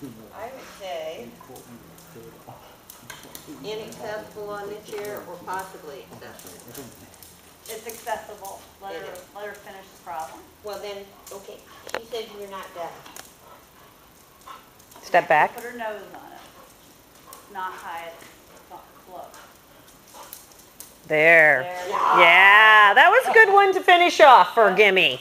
I would say inaccessible on the chair or possibly accessible. It's accessible. Let It her, let her finish the problem. Well then, okay, she said you're not done. Step back. Put her nose on it, not high it's not low. There. Yeah, that was a good one to finish off for Gimme.